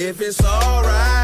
If it's alright.